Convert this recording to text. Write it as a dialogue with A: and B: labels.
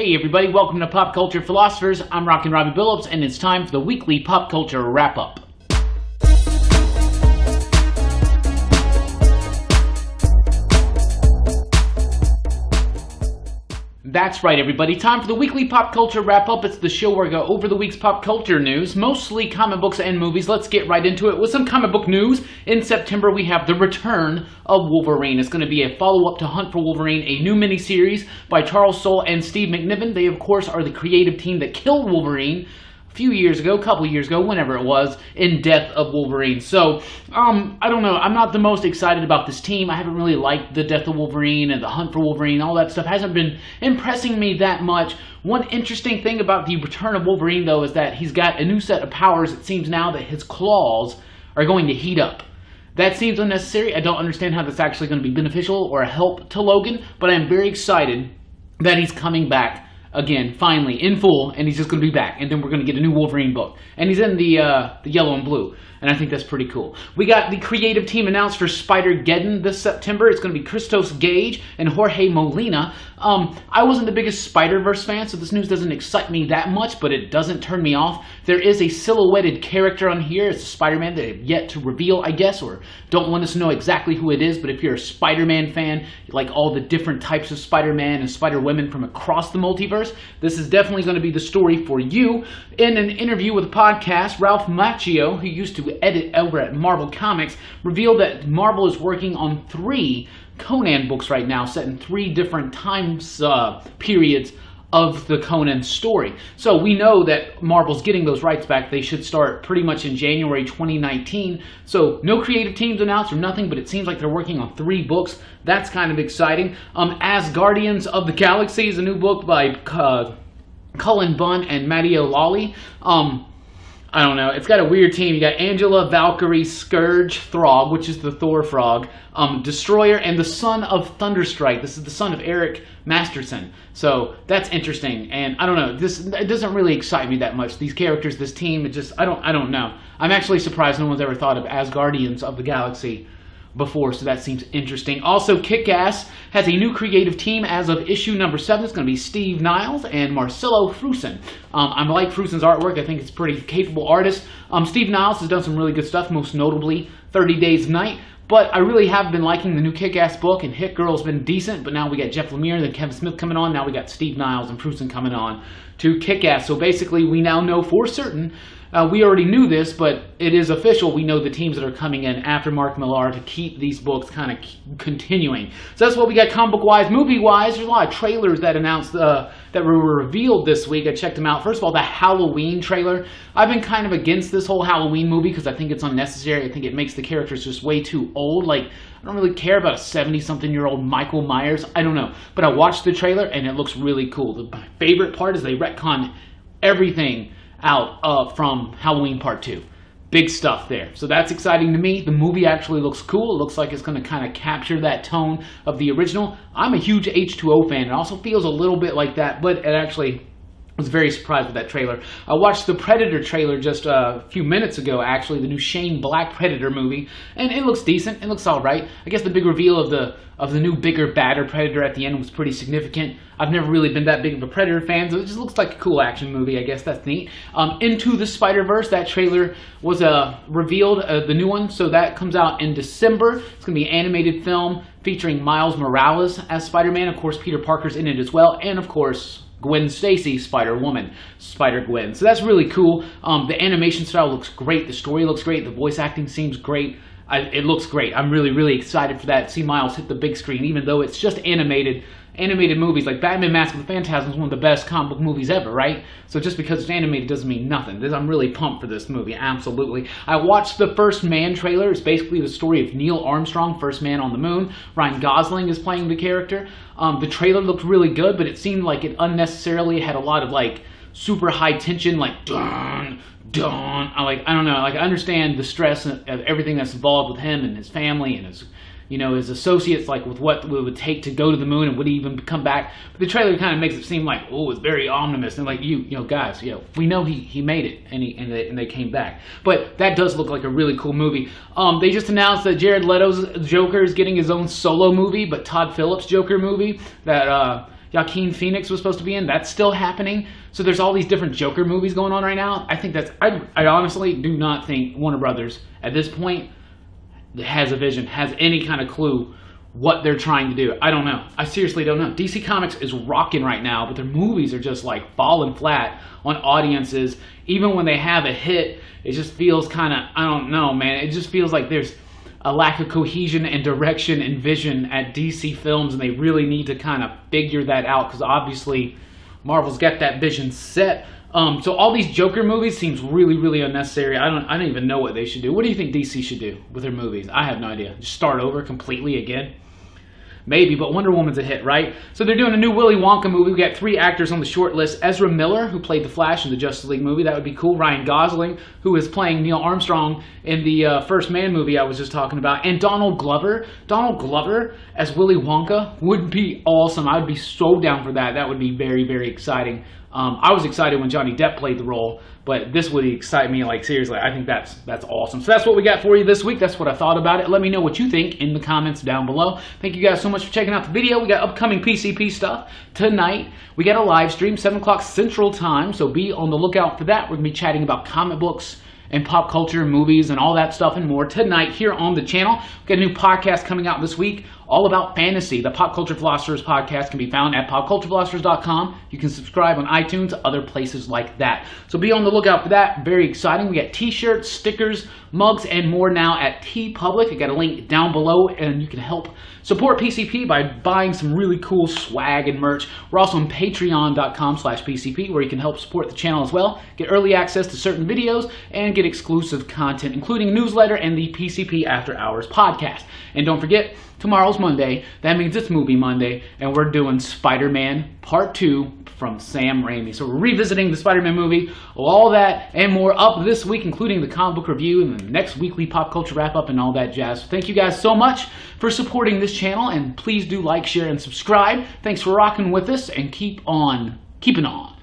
A: Hey everybody, welcome to Pop Culture Philosophers. I'm Rockin' Robbie Billups, and it's time for the weekly pop culture wrap That's right, everybody. Time for the weekly pop culture wrap up. It's the show where I go over the week's pop culture news, mostly comic books and movies. Let's get right into it with some comic book news. In September, we have the return of Wolverine. It's going to be a follow up to Hunt for Wolverine, a new miniseries by Charles Soule and Steve McNiven. They, of course, are the creative team that killed Wolverine few years ago, a couple years ago, whenever it was, in Death of Wolverine. So, um, I don't know. I'm not the most excited about this team. I haven't really liked the Death of Wolverine and the Hunt for Wolverine. All that stuff hasn't been impressing me that much. One interesting thing about the Return of Wolverine, though, is that he's got a new set of powers. It seems now that his claws are going to heat up. That seems unnecessary. I don't understand how that's actually going to be beneficial or a help to Logan, but I'm very excited that he's coming back again, finally, in full, and he's just going to be back. And then we're going to get a new Wolverine book. And he's in the, uh, the yellow and blue. And I think that's pretty cool. We got the creative team announced for Spider-Geddon this September. It's going to be Christos Gage and Jorge Molina. Um, I wasn't the biggest Spider-Verse fan, so this news doesn't excite me that much, but it doesn't turn me off. There is a silhouetted character on here. It's a Spider-Man that they've yet to reveal, I guess, or don't want us to know exactly who it is. But if you're a Spider-Man fan, like all the different types of Spider-Man and Spider-Women from across the multiverse, this is definitely going to be the story for you. In an interview with a podcast, Ralph Macchio, who used to edit over at Marvel Comics, revealed that Marvel is working on three Conan books right now, set in three different times uh, periods of the Conan story. So we know that Marvel's getting those rights back. They should start pretty much in January 2019. So no creative teams announced or nothing, but it seems like they're working on three books. That's kind of exciting. Um, Asgardians of the Galaxy is a new book by uh, Cullen Bunn and Matteo Lolli. Um, I don't know. It's got a weird team. You got Angela, Valkyrie, Scourge, Throg, which is the Thor frog, um, Destroyer, and the son of Thunderstrike. This is the son of Eric Masterson. So that's interesting. And I don't know. This it doesn't really excite me that much. These characters, this team, it just I don't I don't know. I'm actually surprised no one's ever thought of Asgardians of the Galaxy before, so that seems interesting. Also, Kick Ass has a new creative team as of issue number seven. It's going to be Steve Niles and Marcelo Frusin. Um, I like Frusin's artwork. I think it's a pretty capable artist. Um, Steve Niles has done some really good stuff, most notably 30 Days Night. But I really have been liking the new Kick-Ass book, and Hit Girl's been decent, but now we got Jeff Lemire and Kevin Smith coming on. Now we got Steve Niles and Frusin coming on to Kick-Ass. So basically, we now know for certain uh, we already knew this, but it is official. We know the teams that are coming in after Mark Millar to keep these books kind of continuing. So that's what we got comic book wise. Movie wise, there's a lot of trailers that announced uh, that were revealed this week. I checked them out. First of all, the Halloween trailer. I've been kind of against this whole Halloween movie because I think it's unnecessary. I think it makes the characters just way too old. Like, I don't really care about a 70 something year old Michael Myers. I don't know. But I watched the trailer and it looks really cool. The, my favorite part is they retcon everything out uh, from Halloween Part 2. Big stuff there. So that's exciting to me. The movie actually looks cool. It looks like it's going to kind of capture that tone of the original. I'm a huge H2O fan. It also feels a little bit like that, but it actually was very surprised with that trailer. I watched the Predator trailer just a few minutes ago, actually, the new Shane Black Predator movie, and it looks decent. It looks all right. I guess the big reveal of the of the new bigger, badder Predator at the end was pretty significant. I've never really been that big of a Predator fan, so it just looks like a cool action movie. I guess that's neat. Um, Into the Spider Verse, that trailer was uh, revealed, uh, the new one, so that comes out in December. It's going to be an animated film featuring Miles Morales as Spider-Man. Of course, Peter Parker's in it as well, and of course, Gwen Stacy, Spider Woman, Spider Gwen. So that's really cool. Um, the animation style looks great. The story looks great. The voice acting seems great. I, it looks great. I'm really, really excited for that. See Miles hit the big screen, even though it's just animated. Animated movies like Batman Mask of the Phantasm is one of the best comic book movies ever, right? So just because it's animated doesn't mean nothing. I'm really pumped for this movie, absolutely. I watched the First Man trailer. It's basically the story of Neil Armstrong, first man on the moon. Ryan Gosling is playing the character. Um, the trailer looked really good, but it seemed like it unnecessarily had a lot of like super high tension, like dun, dun. I like I don't know. Like I understand the stress of everything that's involved with him and his family and his you know his associates, like with what it would take to go to the moon and would he even come back. But the trailer kind of makes it seem like oh, it's very ominous and like you you know guys, you know we know he he made it and he and they, and they came back. But that does look like a really cool movie. Um, they just announced that Jared Leto's Joker is getting his own solo movie, but Todd Phillips' Joker movie that. uh Joaquin Phoenix was supposed to be in. That's still happening. So there's all these different Joker movies going on right now. I think that's. I, I honestly do not think Warner Brothers at this point has a vision, has any kind of clue what they're trying to do. I don't know. I seriously don't know. DC Comics is rocking right now, but their movies are just like falling flat on audiences. Even when they have a hit, it just feels kind of, I don't know, man. It just feels like there's a lack of cohesion and direction and vision at DC Films, and they really need to kind of figure that out because obviously Marvel's got that vision set. Um, so all these Joker movies seems really, really unnecessary. I don't, I don't even know what they should do. What do you think DC should do with their movies? I have no idea. Just start over completely again. Maybe, but Wonder Woman's a hit, right? So they're doing a new Willy Wonka movie. We got three actors on the short list. Ezra Miller, who played the Flash in the Justice League movie. That would be cool. Ryan Gosling, who is playing Neil Armstrong in the uh, First Man movie I was just talking about. And Donald Glover. Donald Glover as Willy Wonka would be awesome. I would be so down for that. That would be very, very exciting. Um, I was excited when Johnny Depp played the role, but this would excite me. Like seriously, I think that's that's awesome. So that's what we got for you this week. That's what I thought about it. Let me know what you think in the comments down below. Thank you guys so much for checking out the video. We got upcoming PCP stuff tonight. We got a live stream, seven o'clock Central Time. So be on the lookout for that. We're gonna be chatting about comic books and pop culture, movies, and all that stuff and more tonight here on the channel. We've got a new podcast coming out this week all about fantasy. The Pop Culture Philosophers podcast can be found at popculturephilosophers.com. You can subscribe on iTunes, other places like that. So be on the lookout for that. Very exciting. We got t-shirts, stickers, mugs, and more now at TeePublic. I got a link down below, and you can help support PCP by buying some really cool swag and merch. We're also on patreon.com slash PCP, where you can help support the channel as well, get early access to certain videos, and get exclusive content, including newsletter and the PCP After Hours podcast. And don't forget, tomorrow's Monday. That means it's Movie Monday, and we're doing Spider Man Part 2 from Sam Raimi. So we're revisiting the Spider Man movie, all that and more up this week, including the comic book review and the next weekly pop culture wrap up and all that jazz. Thank you guys so much for supporting this channel, and please do like, share, and subscribe. Thanks for rocking with us, and keep on keeping on.